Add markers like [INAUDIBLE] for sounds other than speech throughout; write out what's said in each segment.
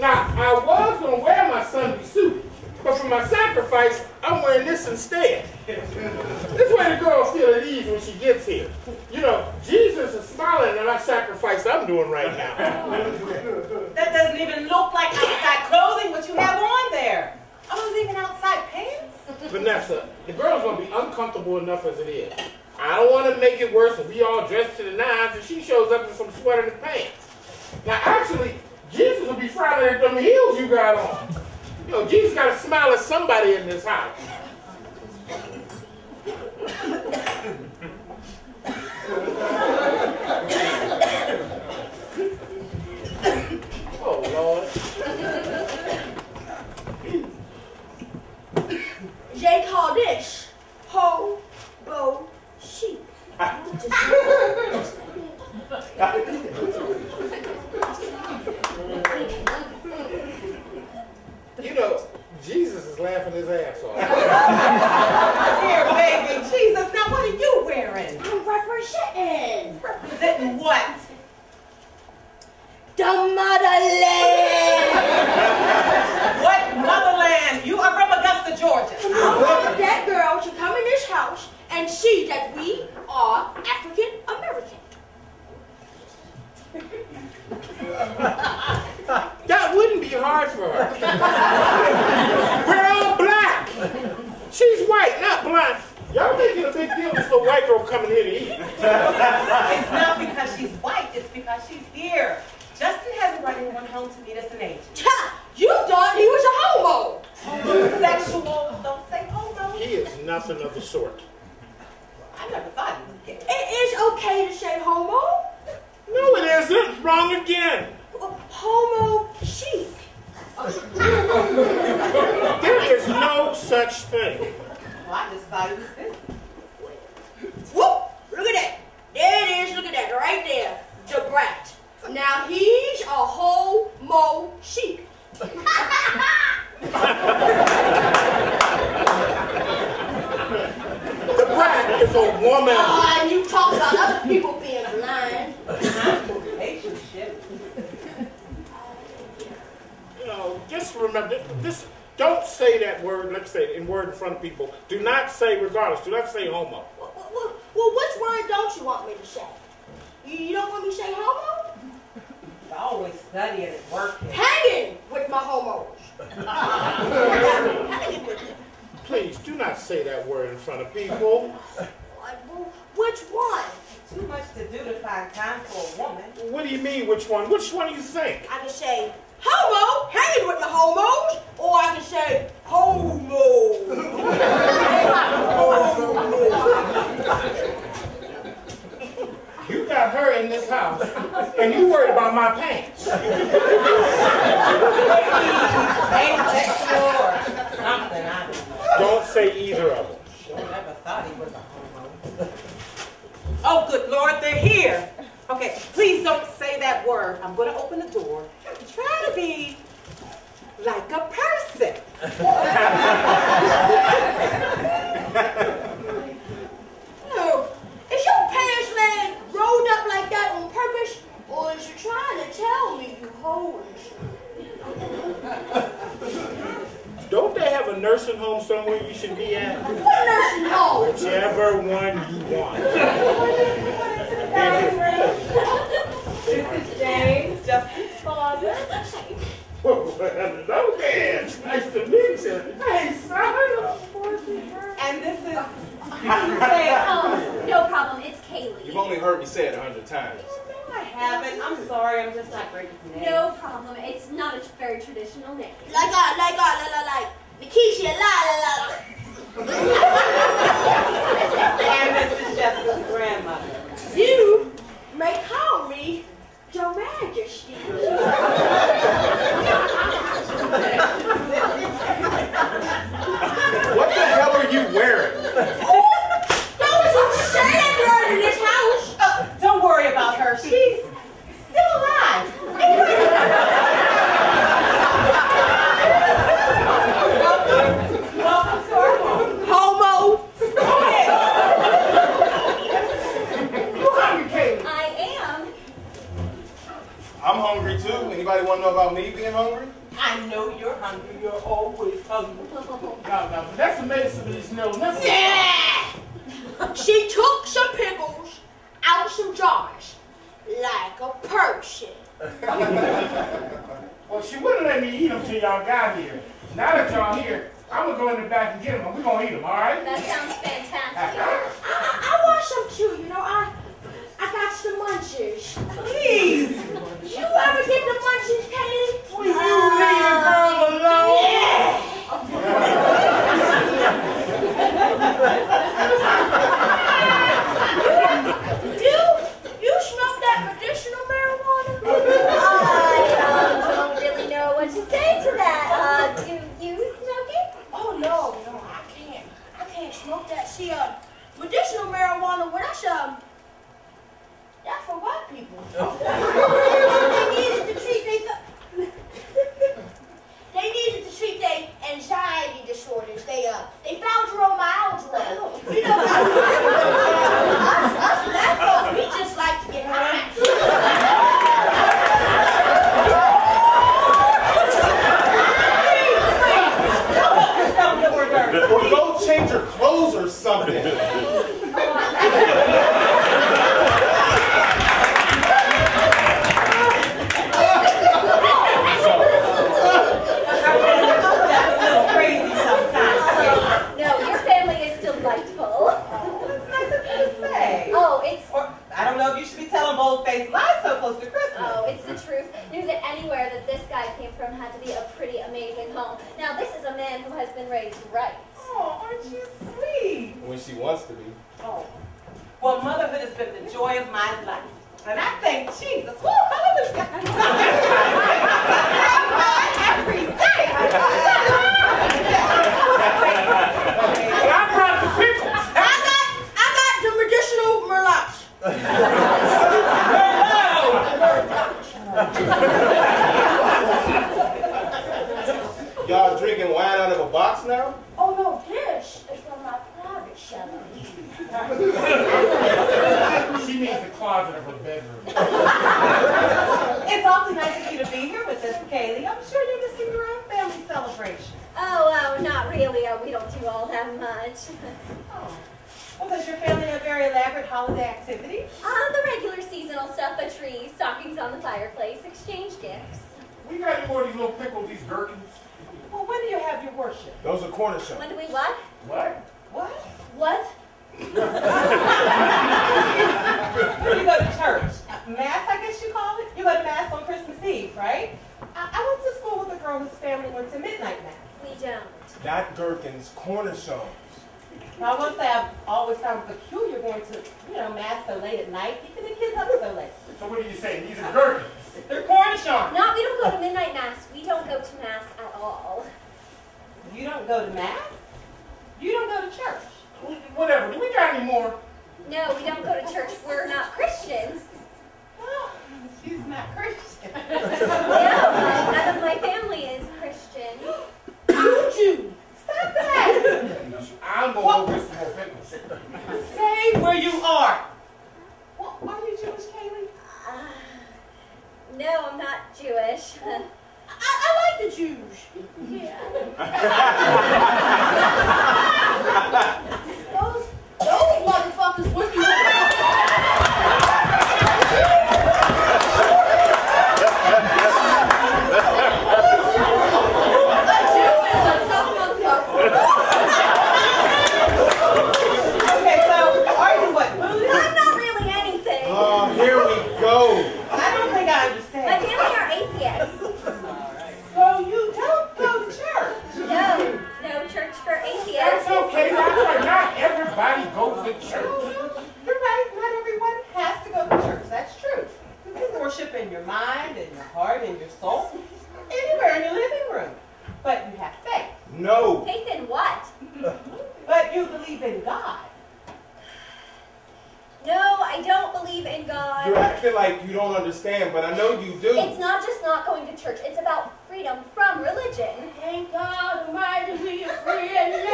Now, I was going to wear my Sunday suit, but for my sacrifice, I'm wearing this instead. This way the girl feel at ease when she gets here. You know, Jesus is smiling at my sacrifice I'm doing right now. That doesn't even look like outside clothing, what you have on there. Are those even outside pants? Vanessa, the girl's going to be uncomfortable enough as it is. I don't want to make it worse if we all dress to the nines and she shows up in some sweater and pants. Now, actually, Jesus will be frowning at them heels you got on. You know, Jesus got to smile at somebody in this house. [LAUGHS] oh, Lord. They call this ho bo sheep. You know, Jesus is laughing his ass off. Here, baby, Jesus, now what are you wearing? I'm representing Representing what? the motherland. What motherland? You are from Augusta, Georgia. I want that girl to come in this house and see that we are African American. That wouldn't be hard for her. We're all black. She's white, not black. Y'all making a big deal of this little white girl coming here to eat. It's not because she's white, it's because she's here. Justin hasn't brought anyone home to meet us in age. Ha! You thought he was a homo. Homosexual, don't say homo. He is nothing of the sort. I never thought he was gay. It is okay to say homo. No, it isn't. Wrong again. Homo chic. There is no such thing. Well, I just thought he was this. Whoop! Look at that. There it is. Look at that right there. The brat. Now he's a homo chic. [LAUGHS] The brat is a woman. Ah, and you talk about other people being blind. Relationship. You know, just remember, this. Don't say that word. Let's say it in word in front of people. Do not say regardless. Do not say homo. Well, well, well, which word don't you want me to say? You, you don't want me to say homo? I always study it at work. Hanging with my homos. Hanging with them. Please do not say that word in front of people. Which one? Too much to do to find time for a woman. What do you mean? Which one? Which one do you think? I can say homo, hanging with my homos, or I can say homo. You got her in this house, and you worried about my pants. Asexual or something. I don't say either of them. I never thought he was a homo. Oh, good Lord, they're here. Okay, please don't say that word. I'm going to open the door. Try to be like a person. No, is your pants leg rolled up like that on purpose, or is you trying to tell me you hoes? Don't they have a nursing home somewhere you should be at? What nursing home? Whichever one you want. This is James, Justin's father. Hello there. Nice to meet you. Hey, son. And this is, say, Oh, um, no problem. It's Kaylee. You've only heard me say it a hundred times. no, I haven't. I'm sorry. I'm just not great with names. No problem. It's not a very traditional name. Like I, like I, like, like, like, Nikisha, la, la, la, la. [LAUGHS] And this is Justin's grandmother. hungry? I know you're hungry. You're always hungry. now, now, that's amazing, but you know, that's Jesus. Woo, hallelujah. [LAUGHS] Every day. Well, I brought the pickles. I got I got the medicinal merlot. Y'all drinking wine out of a box now? Oh no, this is from my private cellar. She means the closet of her bedroom. It's awfully nice of you to be here with us, Kaylee. I'm sure you're missing your own family celebration. Oh, oh, not really. Oh, we don't do all that much. [LAUGHS] Oh. Well, does your family have very elaborate holiday activities? Uh, the regular seasonal stuff, a tree, stockings on the fireplace, exchange gifts. We got any more of these little pickles, these gherkins? Well, when do you have your worship? Those are cornichons. When do we what? What? What? What? When [LAUGHS] you go to church? Mass, I guess you call it? You go to Mass on Christmas Eve, right? I, I went to school with a girl whose family went to midnight Mass. We don't. Not Gherkins, cornichons. Now, I will say I've always found it peculiar going to, you know, Mass so late at night, keeping the kids up so late. So what are you saying? These are gherkins. They're Cornichon. No, we don't go to midnight mass. We don't go to mass at all. You don't go to Mass? You don't go to church? Whatever. Do we got any more? No, we don't go to church. We're not Christians. Well, she's not Christian. [LAUGHS] [LAUGHS] No, uh, none of my family is Christian. You Jew. Stop that! I'm gonna go get some more pickles. Say where you are. Well, are you Jewish, Kaylee? Uh, no, I'm not Jewish. [LAUGHS] I, I like the Jews. yeah. [LAUGHS] [LAUGHS] Those those motherfuckers with you. A Jew is a tough motherfucker. Okay, so are you what, Buddhist? I'm not really anything. Oh, here we go. I don't think I My understand. family are atheists. So you don't go to church? No, no church for That's atheists. okay. That's right. Not everybody goes to Oh, church. no, You're right. Not everyone has to go to church. That's true. You can worship in your mind, in your heart, in your soul, anywhere in your living room. But you have faith. No. Faith in what? But you believe in God. No, I don't believe in You're God. acting like you don't understand, but I know you do. It's not just not going to church. It's about freedom from religion. Thank God and live.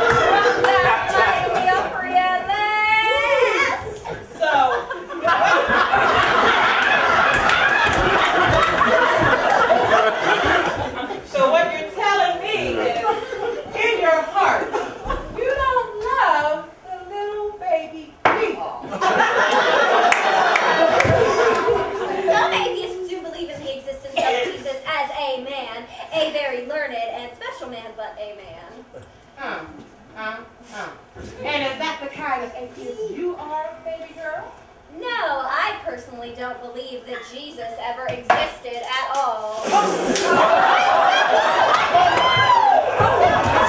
From that time we are free at last. So, so what you're telling me is, in your heart, you don't love the little baby people. Some atheists do believe in the atheist you are, baby girl? No, I personally don't believe that Jesus ever existed at all.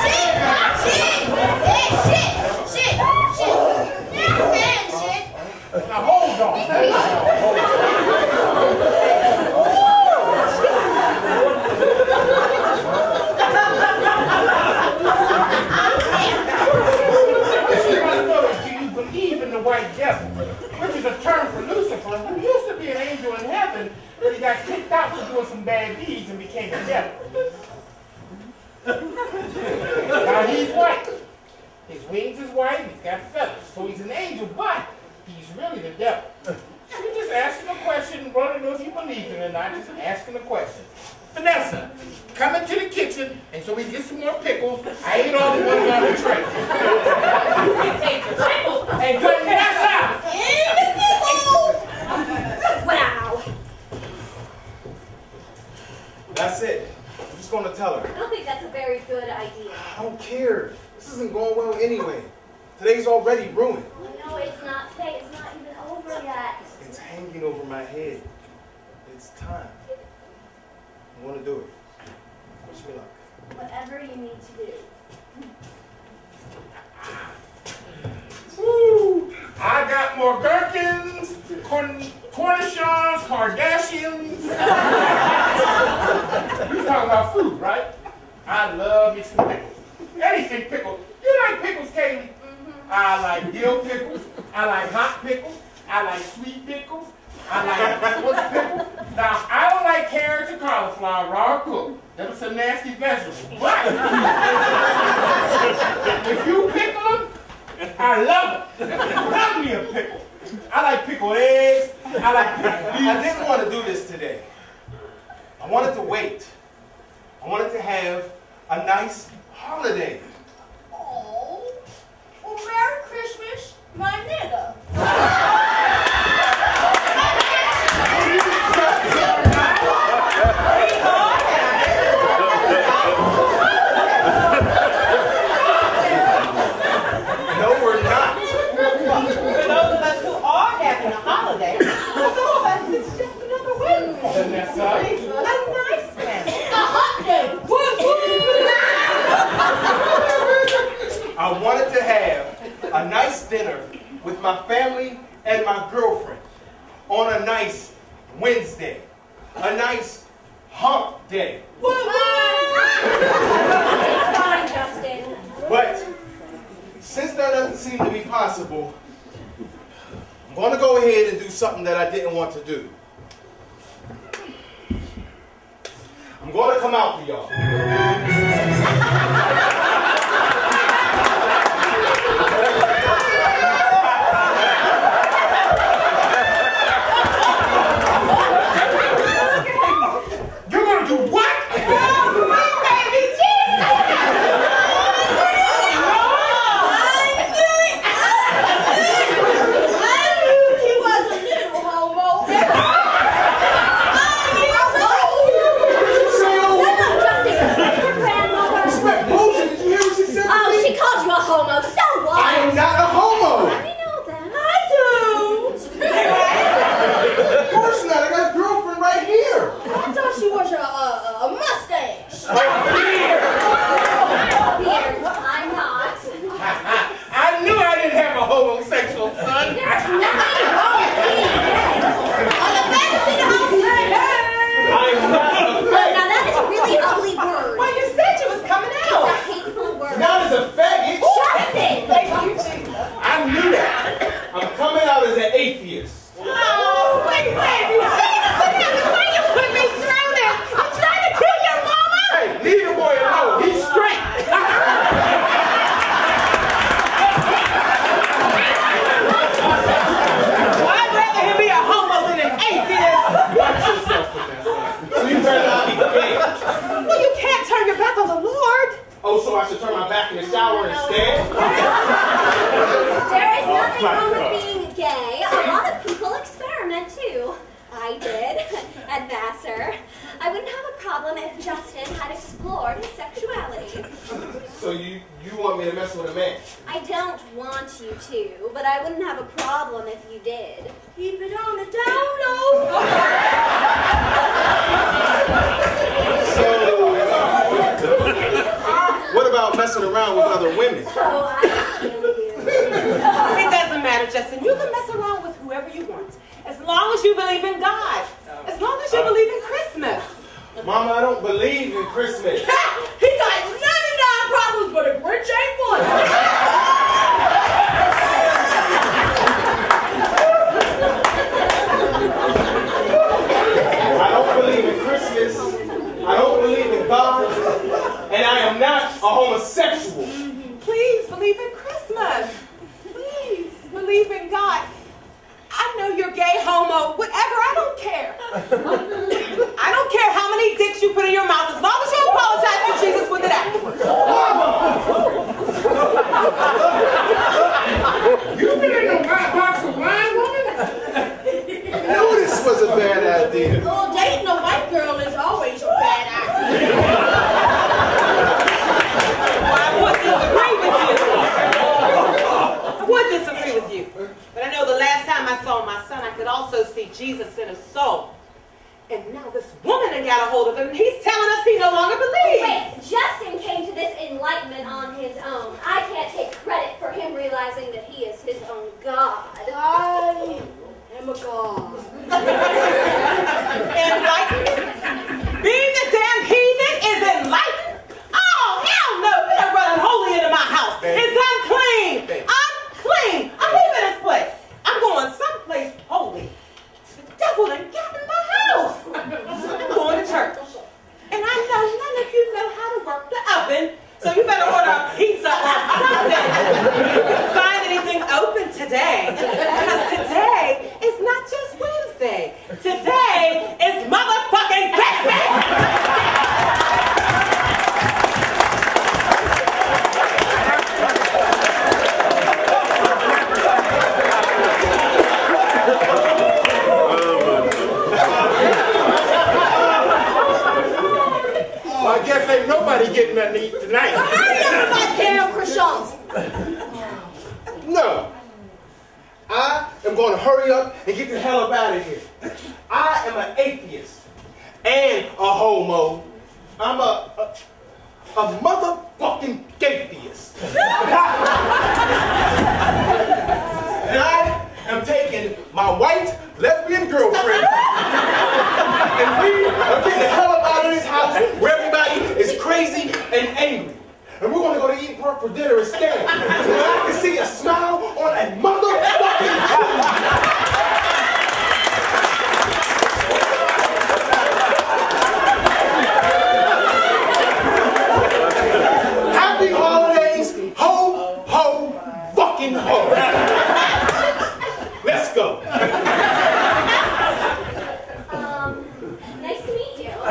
Shit! Shit! Shit! Shit! Shit! Shit! Now hold on. She wants to know if you believe in the white devil, which is a term for who used to be an angel in heaven, but he got kicked out for doing some bad deeds and became a devil. now he's white. His wings is white, he's got feathers, so he's an angel, but he's really the devil. You're just asking a question, wanting to know if you believe in it or not, just asking a question. Vanessa, come into the kitchen, and so we get some more pickles. I ate all the ones on the tray. Hey, Vanessa! In the pickle! Wow. That's it. I'm just gonna tell her. I don't think that's a very good idea. I don't care. This isn't going well anyway. Today's already ruined. No, it's not today. It's not even over yet. It's hanging over my head. It's time. I want to do it. Wish me luck. Whatever you need to do. Woo! I got more gherkins, corn, cornichons, Kardashians. [LAUGHS] you talking about food, right? I love me some pickles. Anything pickled. You like pickles, Kaylee? Mm-hmm. I like dill pickles. I like hot pickles. I like sweet pickles. I like what's pickles. Now, I don't like carrots or cauliflower raw or cooked. Them some nasty vegetables. But if you pickle them, I love it. Love me a pickle. I like pickled eggs. I like pickled I didn't want to do this today. I wanted to wait. I wanted to have a nice holiday. Oh, well, Merry Christmas, my nigga. [LAUGHS] No, we're not. For those of us who are having a holiday, for some of us it's just another Wednesday. Vanessa. A nice Wednesday. A hot day. I wanted to have a nice dinner with my family and my girlfriend on a nice Wednesday, a nice hump day. Justin. But since that doesn't seem to be possible, I'm going to go ahead and do something that I didn't want to do. I'm going to come out to y'all. I wouldn't have a problem if Justin had explored his sexuality. So you, you want me to mess with a man? I don't want you to, but I wouldn't have a problem if you did. Keep it on the down low. So, what about messing around with other women? Oh, I feel you. It doesn't matter, Justin. You can mess around with whoever you want. As long as you believe in God. As long as you uh, believe in Christmas. Mama, I don't believe in Christmas. [LAUGHS] he got 99 problems, but a Grinch ain't one. I don't believe in Christmas. I don't believe in God. And I am not a homosexual. Please believe in Christmas. Please believe in God. I know you're gay, homo, whatever. I don't care. I don't care how many dicks you put in your mouth as long as you apologize to Jesus with it afterwards. You been in a white box of wine, woman? I knew this was a bad idea. Well, dating a white girl is always a bad idea. Well, I would disagree with you. I would disagree. But I know the last time I saw my son, I could also see Jesus in his soul. And now this woman done got a hold of him, and he's telling us he no longer believes. Wait, Justin came to this enlightenment on his own. I can't take credit for him realizing that he is his own God. I am a god. [LAUGHS] Enlightened? Being a damn heathen is enlightened? Oh, hell no! You don't run holy into my house. Baby. It's unclean. Unclean. I'm going someplace holy. The devil done got in my house. I'm going to church. And I know none of you know how to work the oven, so you better order a pizza or something. You can find anything open today. Because today is not just Wednesday. Today is motherfucking Christmas! Well, I guess ain't nobody getting nothing to eat tonight. Hurry up with my damn croissants. No. I am going to hurry up and get the hell up out of here. I am an atheist and a homo. I'm a, a, a motherfucking gaytheist. and [LAUGHS] I am taking my white lesbian girlfriend and we are getting the hell up out of this house where everybody is crazy and angry. And we're gonna go to Eden Park for dinner instead. [LAUGHS] So I can see a smile on a motherfucking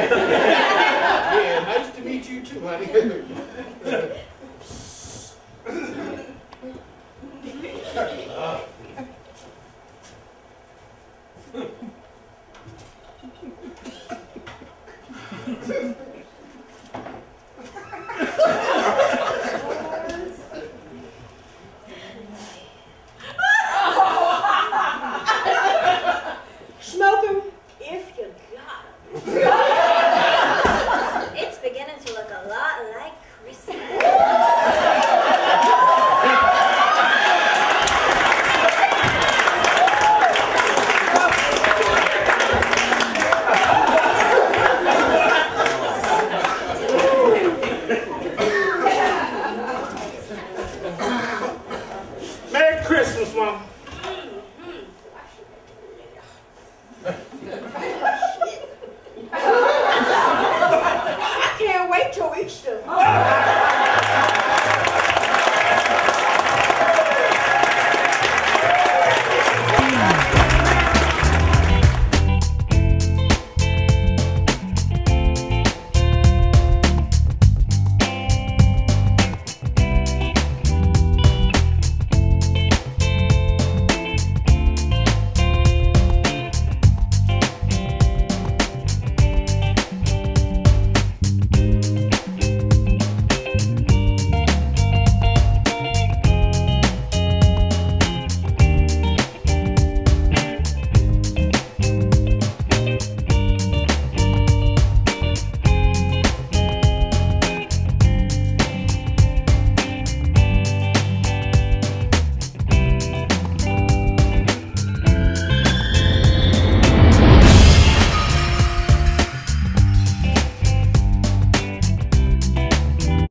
[LAUGHS] Yeah, nice to meet you too, honey. [LAUGHS]